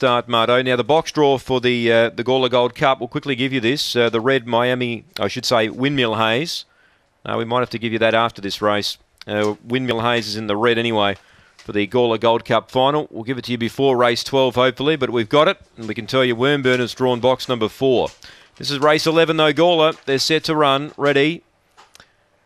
start, Mardo. Now the box draw for the uh, the Gawler Gold Cup. We'll quickly give you this. Uh, the red Miami, I should say, Windmill Haze. Uh, we might have to give you that after this race. Uh, Windmill Haze is in the red anyway for the Gawler Gold Cup final. We'll give it to you before race 12, hopefully, but we've got it, and we can tell you Wormburners drawn box number four. This is race 11, though, Gawler. They're set to run. Ready,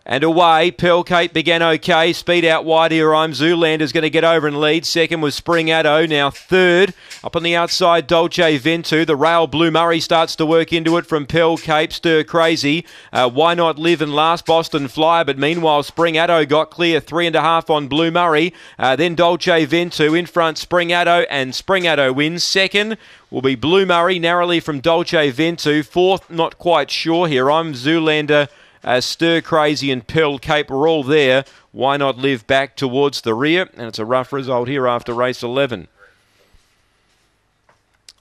and away, Pearl Cape began okay. Speed out wide here. I'm Zoolander's going to get over and lead. Second was Spring Addo. Now third. Up on the outside, Dolce Ventu. The rail Blue Murray starts to work into it from Pearl Cape. Stir Crazy. Uh, why not live and last Boston Flyer? But meanwhile, Spring Addo got clear. Three and a half on Blue Murray. Uh, then Dolce Ventu in front. Spring Addo and Spring Addo wins. Second will be Blue Murray narrowly from Dolce Ventu. Fourth, not quite sure here. I'm Zoolander uh, Stir Crazy and Pearl Cape are all there. Why not live back towards the rear? And it's a rough result here after race 11.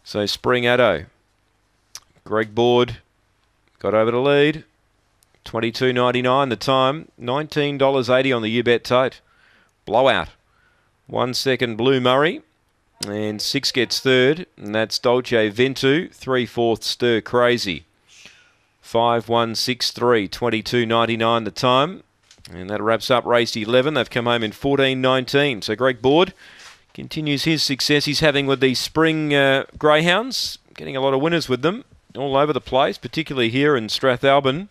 So Spring Addo. Greg Board got over the lead. 22.99 the time. $19.80 on the UBET tote. Blowout. One second Blue Murray. And six gets third. And that's Dolce Ventu. Three fourths Stir Crazy. 5163, 22.99 the time. And that wraps up race 11. They've come home in 14.19. So Greg Board continues his success he's having with these spring uh, greyhounds, getting a lot of winners with them all over the place, particularly here in Strathalbyn.